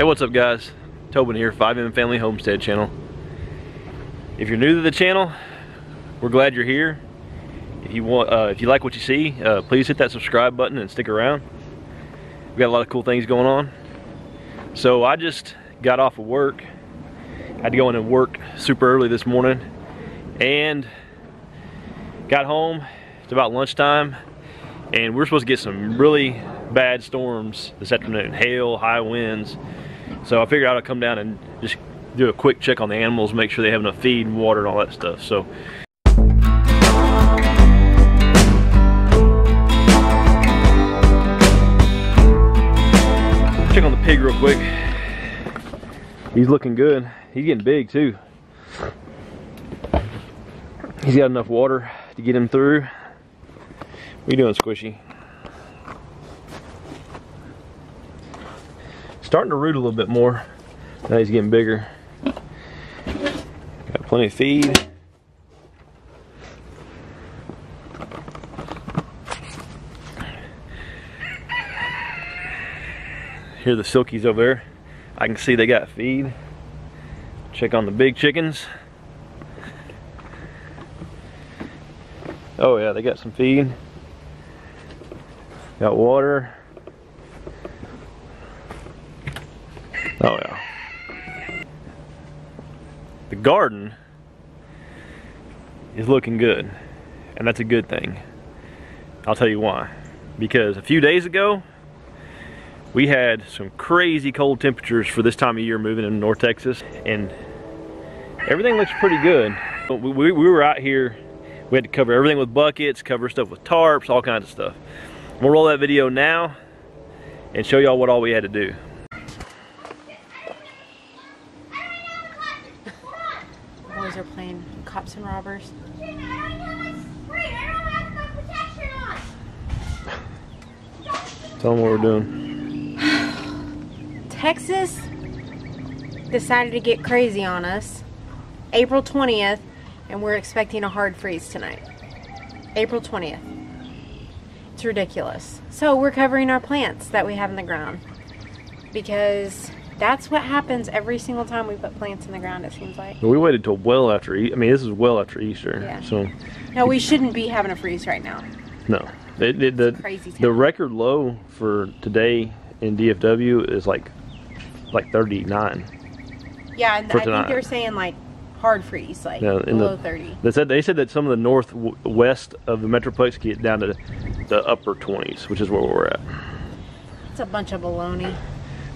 Hey, what's up guys? Tobin here, 5M Family Homestead channel. If you're new to the channel, we're glad you're here. If you want, uh, if you like what you see, uh, please hit that subscribe button and stick around. We got a lot of cool things going on. So I just got off of work. I had to go in and work super early this morning and got home. It's about lunchtime and we're supposed to get some really bad storms this afternoon. Hail, high winds. So I figured I'd come down and just do a quick check on the animals, make sure they have enough feed and water and all that stuff. So check on the pig real quick. He's looking good. He's getting big too. He's got enough water to get him through. What are you doing, Squishy? Starting to root a little bit more. Now he's getting bigger. Got plenty of feed. Here are the silkies over there. I can see they got feed. Check on the big chickens. Oh yeah, they got some feed. Got water. Oh yeah. The garden is looking good. And that's a good thing. I'll tell you why. Because a few days ago, we had some crazy cold temperatures for this time of year moving in North Texas. And everything looks pretty good. But we, we, we were out here, we had to cover everything with buckets, cover stuff with tarps, all kinds of stuff. We'll roll that video now and show y'all what all we had to do. boys are playing cops and robbers. Tell them what we're doing. Texas decided to get crazy on us April 20th, and we're expecting a hard freeze tonight. April 20th. It's ridiculous. So we're covering our plants that we have in the ground because that's what happens every single time we put plants in the ground, it seems like. We waited till well after, e I mean, this is well after Easter. Yeah. So, No, we shouldn't be having a freeze right now. no. It, it, the, crazy the record low for today in DFW is like like 39. Yeah, and I think they're saying like hard freeze, like Yeah, below the- 30. They said they said that some of the northwest of the metroplex get down to the upper 20s, which is where we're at. It's a bunch of baloney.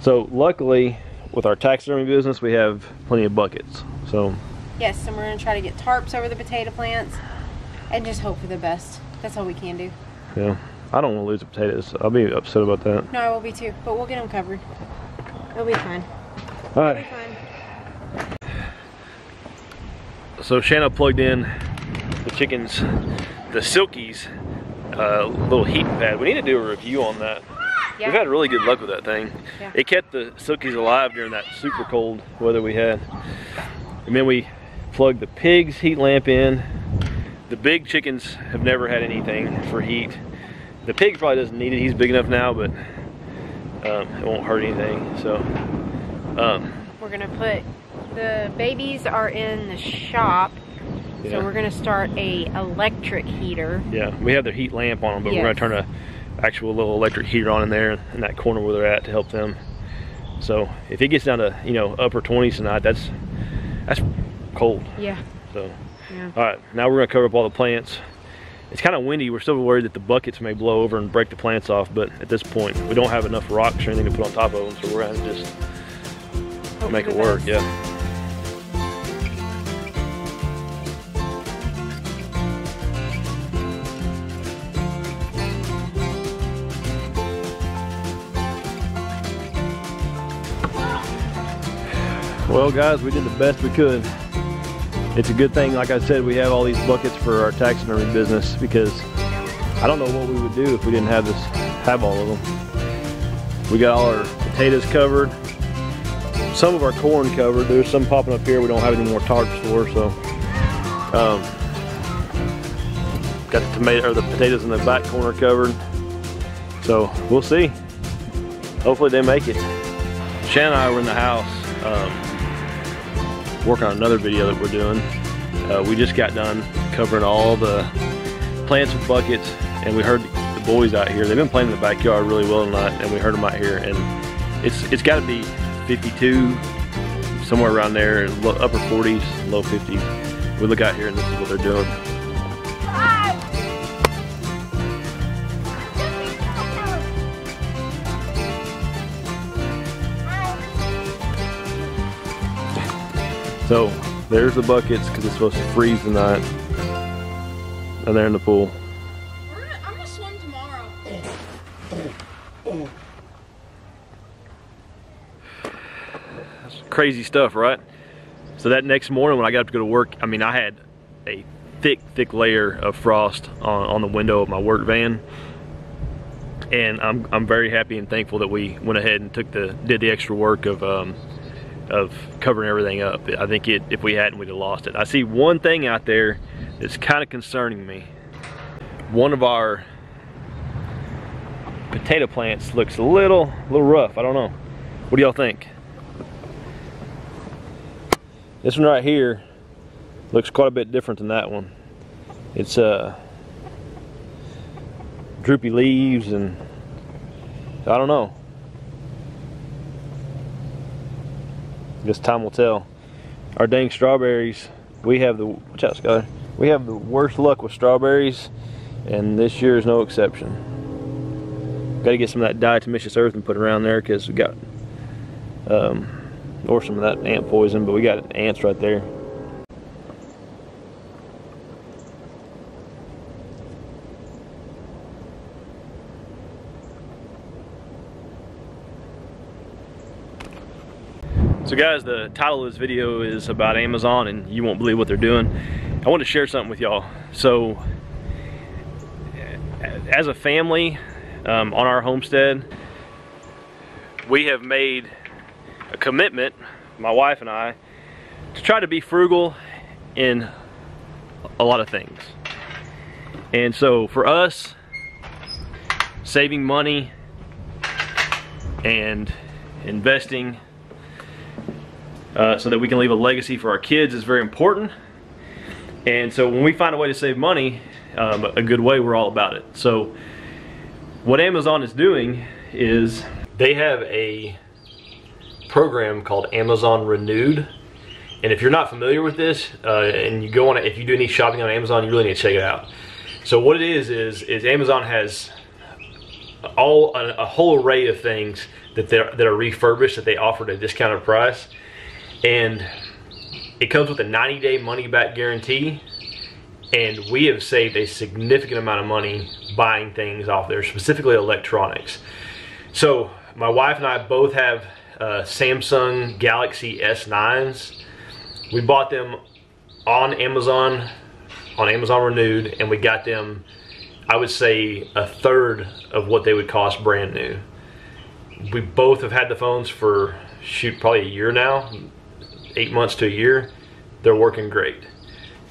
So luckily, with our taxidermy business, we have plenty of buckets. So Yes, and we're gonna try to get tarps over the potato plants and just hope for the best. That's all we can do. yeah, I don't want to lose the potatoes. I'll be upset about that. No, I will be too, but we'll get them covered. It'll be fine. All right. fine. So Shanna plugged in the chickens, the Silkies, uh, little heat pad. We need to do a review on that. Yeah. We've had really good luck with that thing. Yeah. It kept the Silkies alive during that super cold weather we had. And then we plugged the pig's heat lamp in. The big chickens have never had anything for heat. The pig probably doesn't need it. He's big enough now, but um, it won't hurt anything. So, um, We're gonna put the babies are in the shop, Yeah. so we're gonna start a electric heater. Yeah, we have their heat lamp on them, but we're gonna turn a actual little electric heater on in there in that corner where they're at to help them. So if it gets down to you know upper 20s tonight, that's that's cold. Yeah. So Yeah. all right, now we're gonna cover up all the plants. It's kind of windy. We're still worried that the buckets may blow over and break the plants off, but at this point we don't have enough rocks or anything to put on top of them, so we're gonna just Hope make it work. best. Yeah. Well, guys, we did the best we could. It's a good thing, like I said, we have all these buckets for our taxidermy business because I don't know what we would do if we didn't have this, have all of them. We got all our potatoes covered, some of our corn covered. There's some popping up here we don't have any more tarps for, so. Um, got the tomato or the potatoes in the back corner covered. So we'll see. Hopefully they make it. Shanna and I were in the house um, working on another video that we're doing. Uh, we just got done covering all the plants with buckets and we heard the boys out here. They've been playing in the backyard really well tonight and we heard them out here and it's it's got to be 52, somewhere around there, upper 40s, low 50s. We look out here and this is what they're doing. So there's the buckets because it's supposed to freeze tonight. And they're in the pool. Gonna, I'm gonna swim tomorrow. That's crazy stuff, right? So that next morning when I got up to go to work, I mean, I had a thick, thick layer of frost on, on the window of my work van. And I'm, I'm very happy and thankful that we went ahead and took the, did the extra work of um, of covering everything up. I think it, if we hadn't, we'd have lost it. I see one thing out there that's kind of concerning me. One of our potato plants looks a little, little rough. I don't know. What do y'all think? This one right here looks quite a bit different than that one. It's uh, droopy leaves and I don't know. This time will tell. Our dang strawberries, we have the, watch out Skyler, we have the worst luck with strawberries and this year is no exception. Got to get some of that diatomaceous earth and put around there because we got, um, or some of that ant poison, but we got ants right there. So guys, the title of this video is about Amazon and you won't believe what they're doing. I want to share something with y'all. So, as a family um, on our homestead, we have made a commitment, my wife and I, to try to be frugal in a lot of things. And so for us, saving money and investing uh, so that we can leave a legacy for our kids is very important. And so when we find a way to save money, um, a good way, we're all about it. So what Amazon is doing is they have a program called Amazon Renewed. And if you're not familiar with this, uh, and you go on, it, if you do any shopping on Amazon, you really need to check it out. So what it is is, is Amazon has all a, a whole array of things that that are refurbished that they offer at a discounted price and it comes with a 90 day money back guarantee. And we have saved a significant amount of money buying things off there specifically electronics. So my wife and I both have uh, Samsung Galaxy S9s we bought them on Amazon on Amazon renewed and we got them I would say a third of what they would cost brand new. We both have had the phones for shoot probably a year now eight months to a year, they're working great.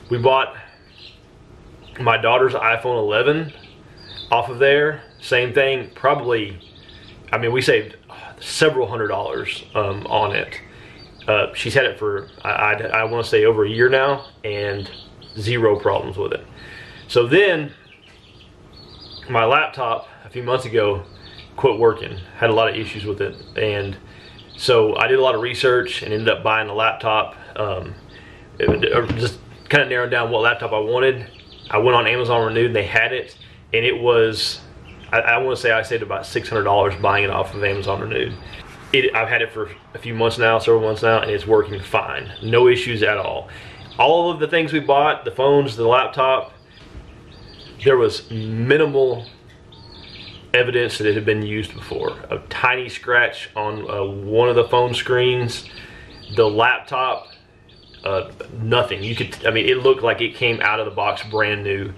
We bought my daughter's iPhone 11 off of there. Same thing, probably, I mean, we saved several hundred dollars um, on it. Uh, she's had it for, I, I, I want to say over a year now, and zero problems with it. So then, my laptop a few months ago quit working, had a lot of issues with it, and so I did a lot of research and ended up buying a laptop. Um, just kind of narrowing down what laptop I wanted. I went on Amazon Renewed and they had it, and it was I, I want to say I saved about six hundred dollars buying it off of Amazon Renewed. It, I've had it for a few months now, several months now, and it's working fine. No issues at all. All of the things we bought, the phones, the laptop, there was minimal evidence that it had been used before. A tiny scratch on uh, one of the phone screens, the laptop, uh, nothing. You could, I mean, it looked like it came out of the box brand new.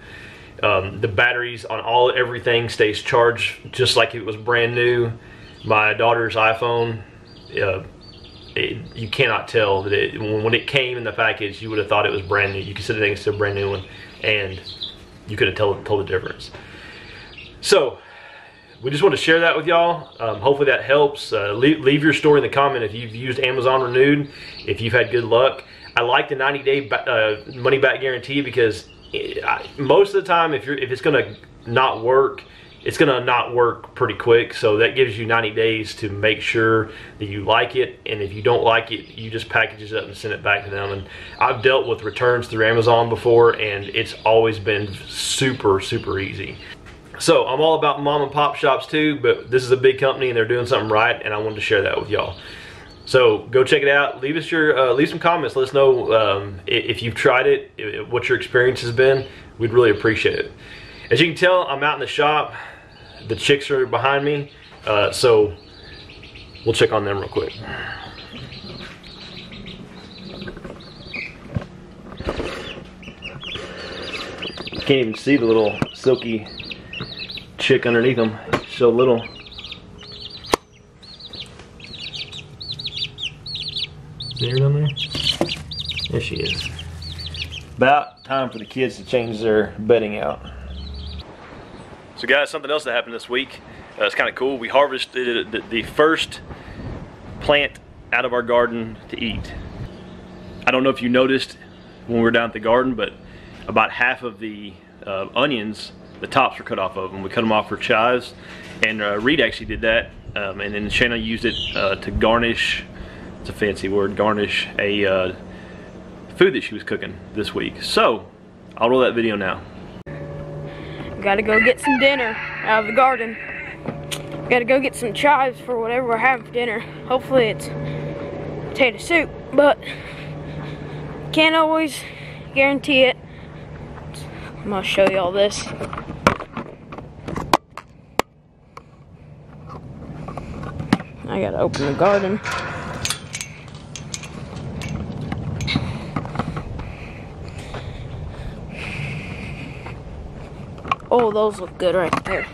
Um, the batteries on all everything stays charged just like it was brand new. My daughter's iPhone, uh, it, you cannot tell that it when it came in the package, you would have thought it was brand new. You could sit next to a brand new one, and you could have told told the difference. So we just want to share that with y'all. Um, hopefully that helps. Uh, leave, leave, your story in the comment if you've used Amazon Renewed, if you've had good luck. I like the 90 day uh, money back guarantee because it, I, most of the time, if you're if it's gonna not work, it's gonna not work pretty quick. So that gives you 90 days to make sure that you like it. And if you don't like it, you just package it up and send it back to them. And I've dealt with returns through Amazon before, and it's always been super super easy. So I'm all about mom and pop shops too, but this is a big company and they're doing something right, and I wanted to share that with y'all. So go check it out. Leave us your uh, leave some comments. Let us know um, if you've tried it, what your experience has been. We'd really appreciate it. As you can tell, I'm out in the shop. The chicks are behind me, uh, so we'll check on them real quick. Can't even see the little silky chick underneath them. So little. See her down there? There she is. About time for the kids to change their bedding out. So guys, something else that happened this week. Uh, it's kind of cool. We harvested the, the first plant out of our garden to eat. I don't know if you noticed when we were down at the garden, but about half of the uh, onions the tops were cut off of them. We cut them off for chives, and uh, Reed actually did that, um, and then Shanna used it uh, to garnish, it's a fancy word, garnish a uh, food that she was cooking this week. So, I'll roll that video now. Gotta go get some dinner out of the garden. Gotta go get some chives for whatever we're having for dinner. Hopefully it's potato soup, but can't always guarantee it. I'm gonna show you all this. I gotta open the garden. Oh, those look good right there.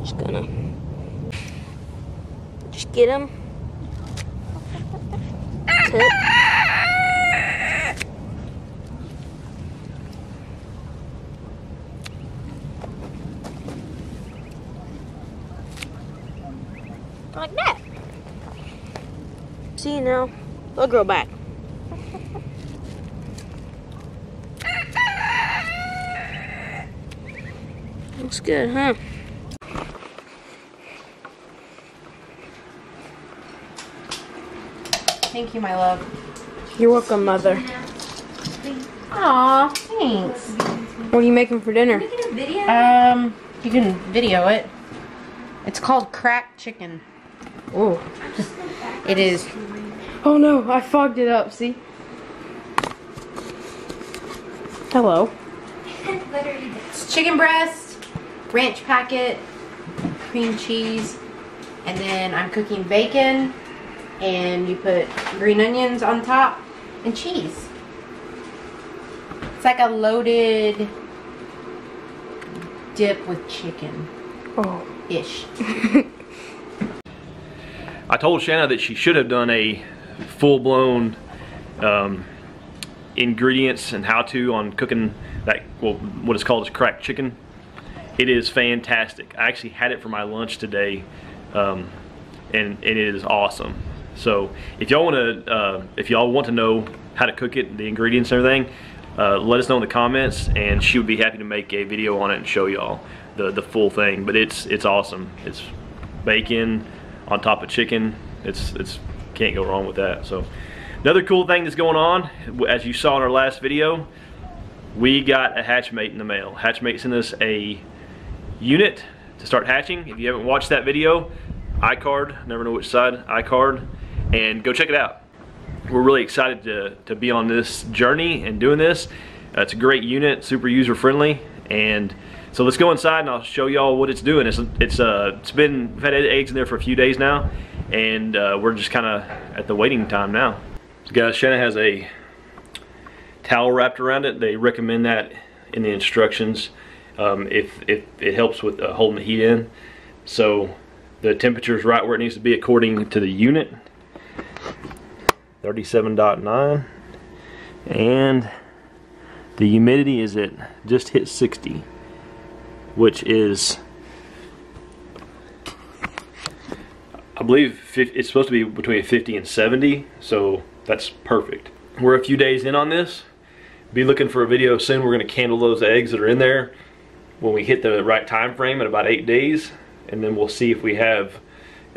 Just gonna just get them it. Like that. See now, they'll grow back. Looks good, huh? Thank you, my love. You're welcome, Mother. Aw, thanks. What are you making for dinner? Um, you can video it. It's called cracked chicken. Oh, it is. Oh no, I fogged it up, see? Hello. It's chicken breast, ranch packet, cream cheese, and then I'm cooking bacon, and you put green onions on top, and cheese. It's like a loaded dip with chicken. Oh. Ish. I told Shanna that she should have done a full-blown um, ingredients and how-to on cooking that, well, what is called is cracked chicken. It is fantastic. I actually had it for my lunch today, um, and, and, it is awesome. So if y'all want to, uh, if y'all want to know how to cook it, the ingredients and everything, uh, let us know in the comments, and she would be happy to make a video on it and show y'all the the full thing. But it's it's awesome. It's bacon, on top of chicken. It's it's can't go wrong with that. So another cool thing that's going on, as you saw in our last video, we got a hatchmate in the mail. Hatchmate sent us a unit to start hatching. If you haven't watched that video, iCard, never know which side, iCard, and go check it out. We're really excited to, to be on this journey and doing this. Uh, it's a great unit, super user friendly, and so let's go inside and I'll show y'all what it's doing. It's it's uh it's been we've had eggs in there for a few days now, and uh, we're just kind of at the waiting time now. So guys, Shanna has a towel wrapped around it. They recommend that in the instructions um, if if it helps with uh, holding the heat in. So the temperature is right where it needs to be according to the unit. 37.9. And the humidity is at just hit 60, which is, I believe it's supposed to be between 50 and 70, so that's perfect. We're a few days in on this. Be looking for a video soon. We're gonna candle those eggs that are in there when we hit the right time frame in about eight days, and then we'll see if we have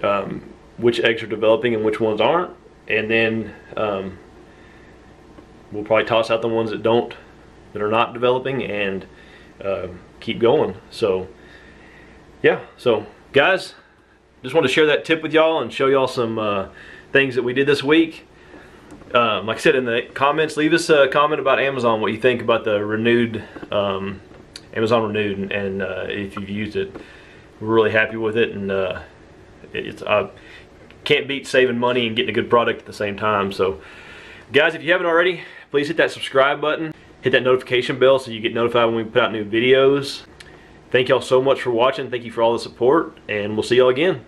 um, which eggs are developing and which ones aren't, and then um, we'll probably toss out the ones that don't, that are not developing, and uh, keep going. So, yeah. So, guys, just wanted to share that tip with y'all and show y'all some uh, things that we did this week. Um, like I said in the comments, leave us a comment about Amazon, what you think about the renewed um, Amazon Renewed, and, and uh, if you've used it, we're really happy with it, and uh, it's uh, can't beat saving money and getting a good product at the same time. So, guys, if you haven't already, please hit that subscribe button, hit that notification bell so you get notified when we put out new videos. Thank y'all so much for watching. Thank you for all the support, and we'll see y'all again.